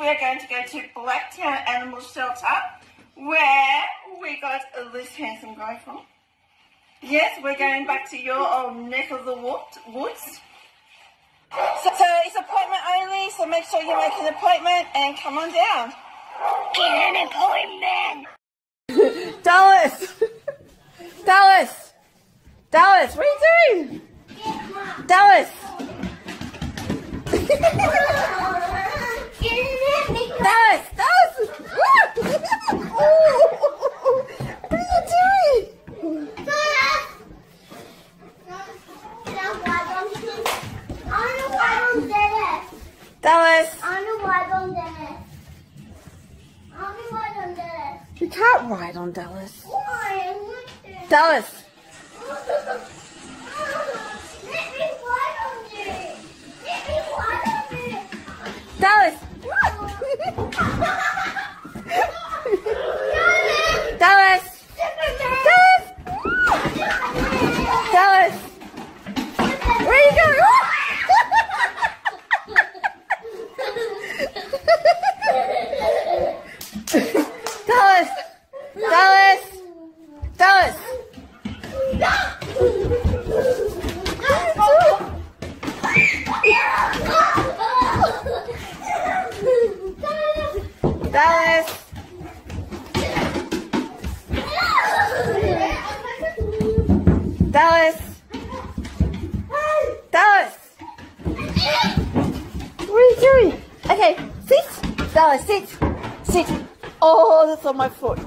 we are going to go to Blacktown Animal Shelter, where we got this handsome guy from. Yes, we're going back to your old neck of the woods. So, so it's appointment only, so make sure you make an appointment and come on down. Get an appointment! Dallas! Dallas! Dallas, what are you doing? Dallas! Dallas! what are you doing? Dallas! You can't ride on Dallas. Dallas! Dallas! Dallas! Dallas! Dallas! Where are you going? Dallas! Dallas! Dallas! Dallas! Dallas! Dallas! What are you doing? Okay, sit. Dallas, sit. Sit. Oh, that's on my foot.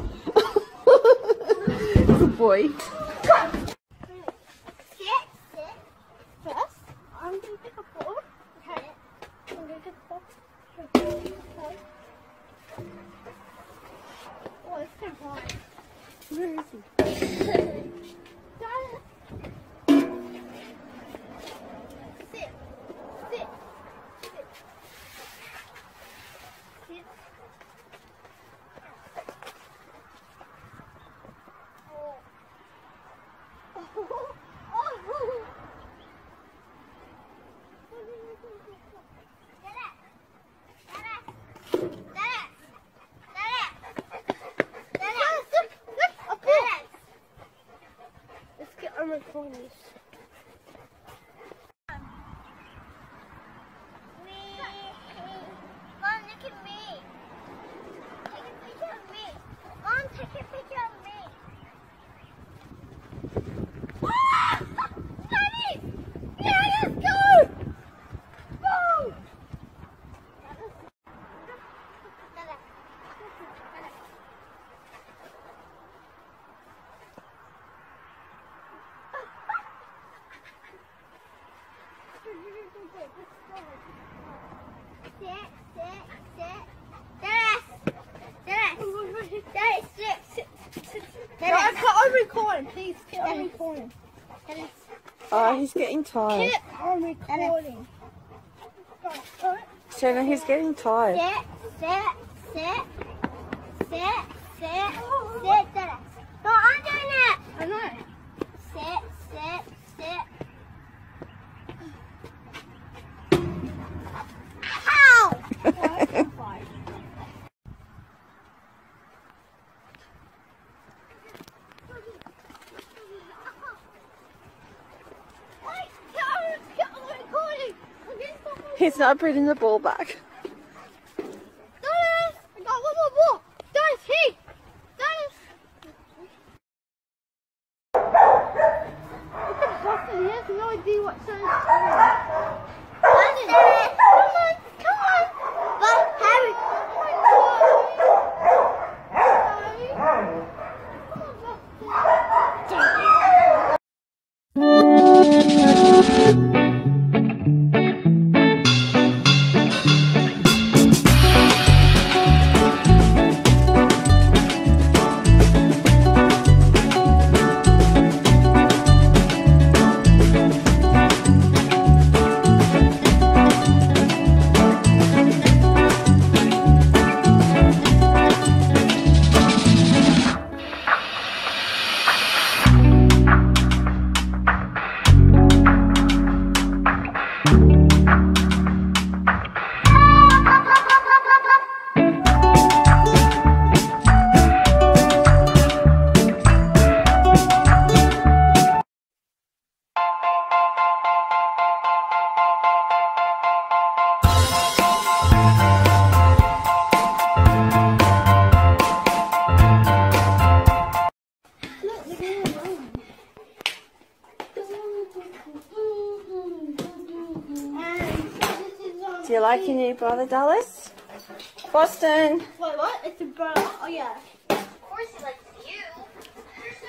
Good boy. Oh. Where is he? Get on recording this. Mom, look at me. Take a picture of me. Mom, take a picture of me. Ah! Daddy! Yeah, let's go! Go! Sit, sit, sit. Dennis! Dennis! Dennis, sit, sit, sit. Dennis! I'm recording, please. On recording. Oh, he's getting tired. On recording. Shanna, he's getting tired. Sit, sit, sit, sit, sit, sit, Dennis. No, I'm doing it. I know. Sit, sit, sit. Ow! Wait, get on, get on recording. I'm getting stuff on He's not bringing the ball back. New brother, Dallas? Boston. Wait, what? It's a bra. Oh, yeah. Of course he likes you.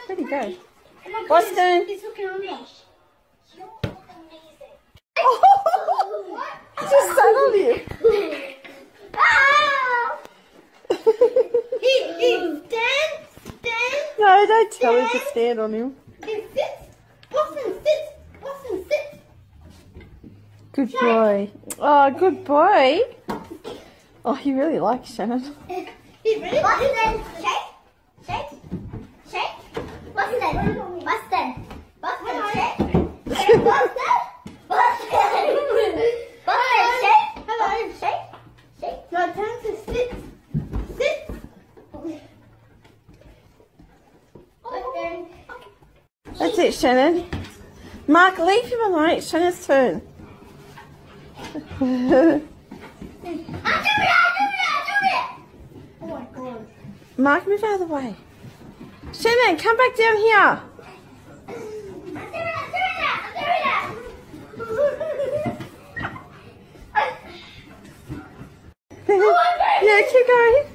Where'd he go? Look, Boston. He's looking over. You look amazing. Just sat you. Ah! He, he, stand, stand, No, don't tell him to stand on him. he sits. Boston, sit. Boston, sit. Good boy. Oh, good boy. Oh, he really likes Shannon. He really Boston, shake, shake, shake. Boston, Boston, Boston, shake. Boston, Boston, Boston, shake. Hello. Shake, shake. No, time to sit. Sit. Boston. That's it, Shannon. Mark, leave him alone. It's Shannon's turn. I'm doing it, I'm doing it, I'm doing it. Oh my god. Mark, move out of the way. Shannon, come back down here. Yeah, keep going.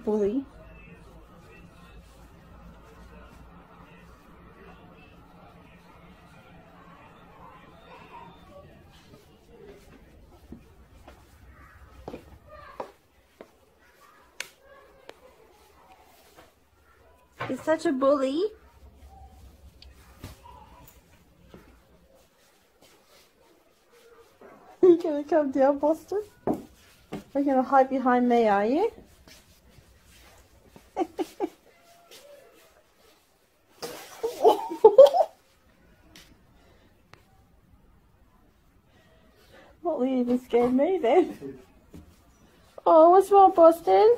He's bully. You're such a bully. you gonna come down, Boston? Are you gonna hide behind me, are you? Not even scared me then. Oh, what's wrong, Boston?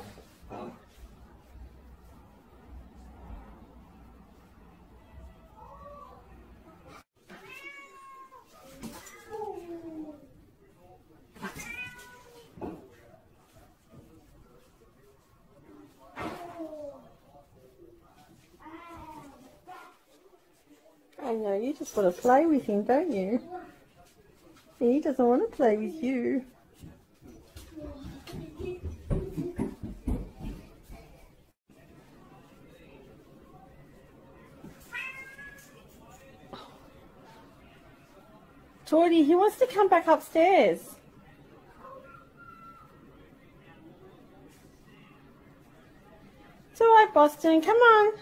I know, you just want to play with him, don't you? He doesn't want to play with you. Tori, he wants to come back upstairs. It's alright, Boston. Come on.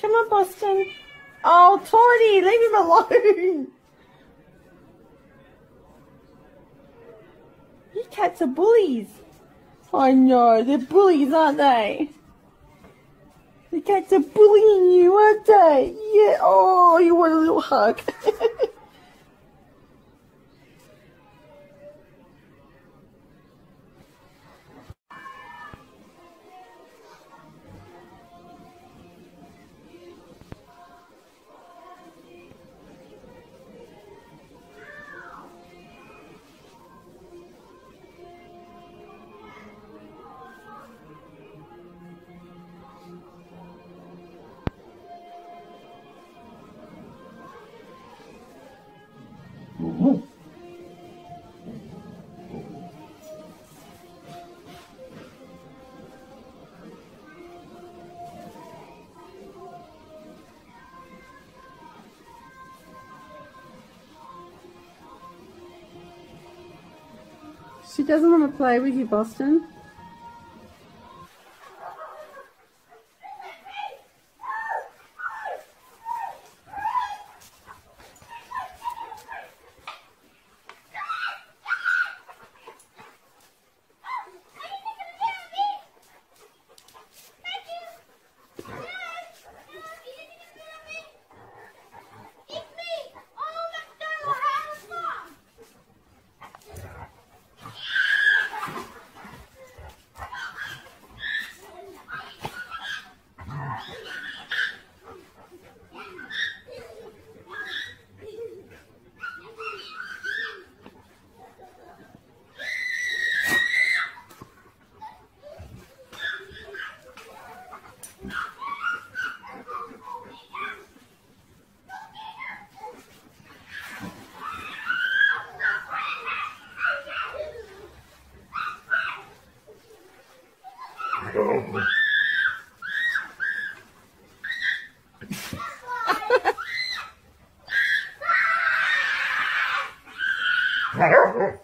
Come on, Boston. Oh, Tori, leave him alone. You cats are bullies. I know, they're bullies, aren't they? The cats are bullying you, aren't they? Yeah, oh, you want a little hug. She doesn't want to play with you, Boston. Boston,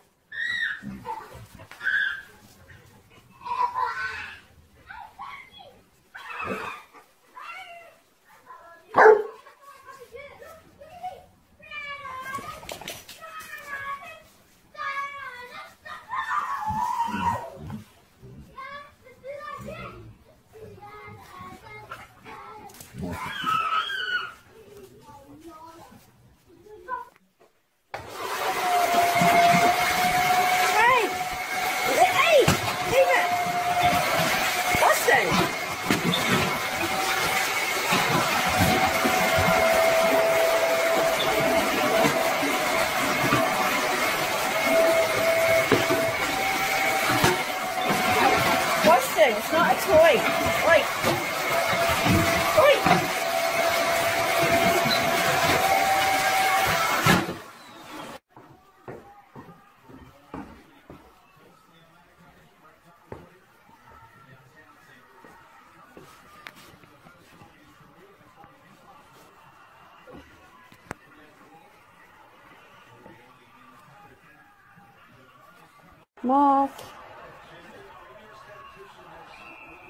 toy. Wait. Wait. Mark.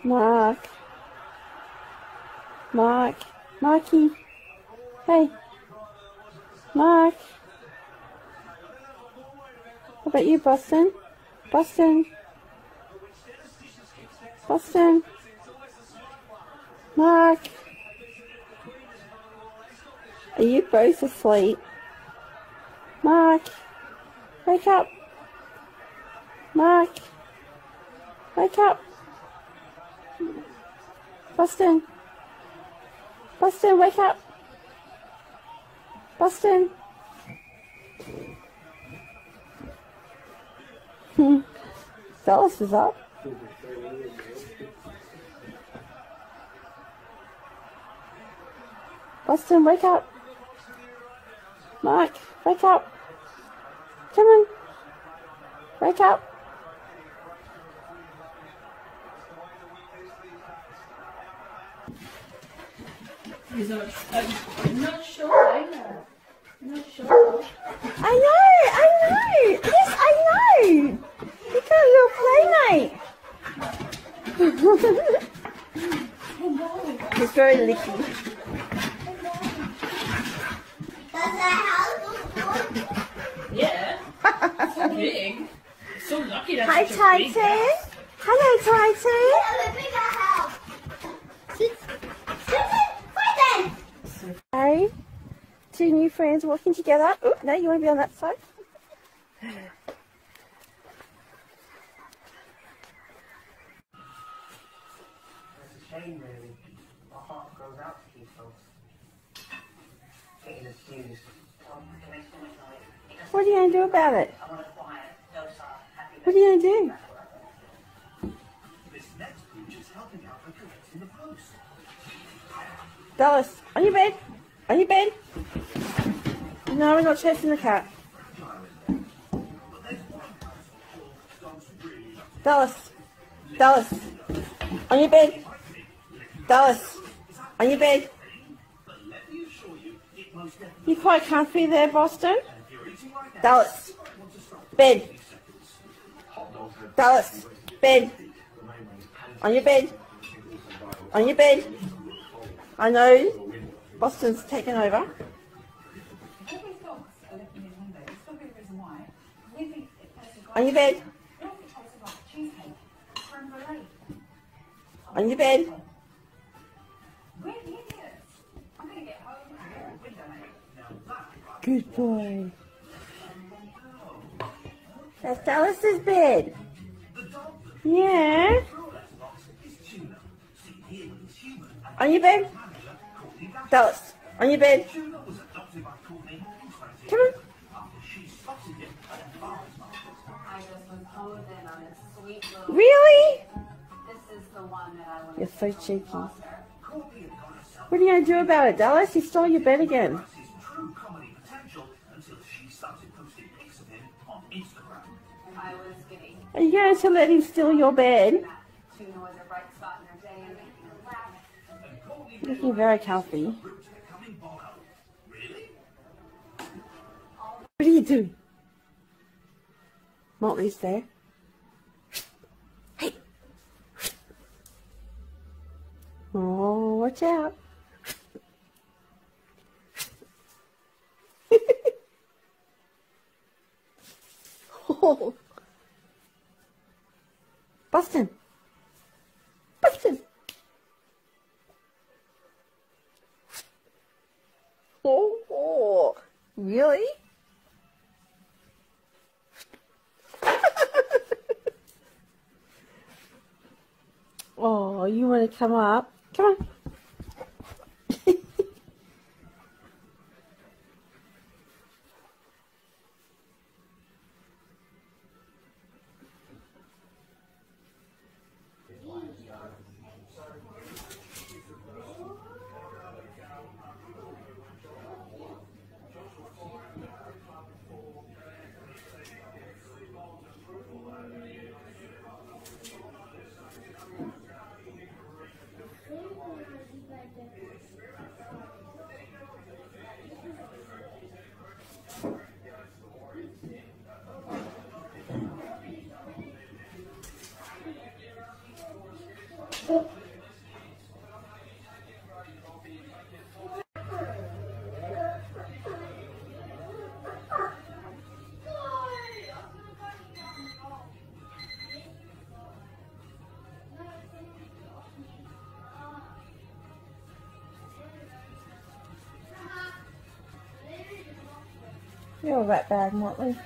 Mark. Mark. Marky. Hey. Mark. How about you, Boston? Boston. Boston. Mark. Are you both asleep? Mark. Wake up. Mark. Wake up. Boston. Boston, wake up. Boston. Hmm. Dallas is up. Boston, wake up. Mark, wake up. Come on. Wake up. He's not, I'm not sure either. I'm not sure. I know, I know. Yes, I know. Because you're playmate. He's very licky. Does that help? Yeah. So big. So lucky that's Hi, such a big Titan. Hello, Titan. Have a bigger house. Sit. Sit. Sit. then. Hey, two new friends walking together. Oh, no, you want to be on that side? It's a shame, really. My heart goes out to these folks. Getting accused. What are you going to do about it? What are you going to do? This next breach is helping out by collecting the post. Dallas, on your bed. On you bed. No, we're not chasing the cat. Dallas. Dallas. On your bed. Dallas. On your bed. You quite comfy there, Boston? Dallas. Bed. Dallas. Bed. On your bed. On your bed. I know Boston's taken over. On your bed. On your bed. Good boy. That's Dallas's bed. Yeah. On your bed. Dallas. On your bed. Come on. Really? You're so cheeky. What are you going to do about it, Dallas? He stole your bed again. Are you going to let him steal your bed? Looking very comfy. What are you doing? Motley's there. Hey. Oh, watch out. oh. Boston. Boston. Oh, really? oh, you want to come up? Come on. You're a rat bag, Motley.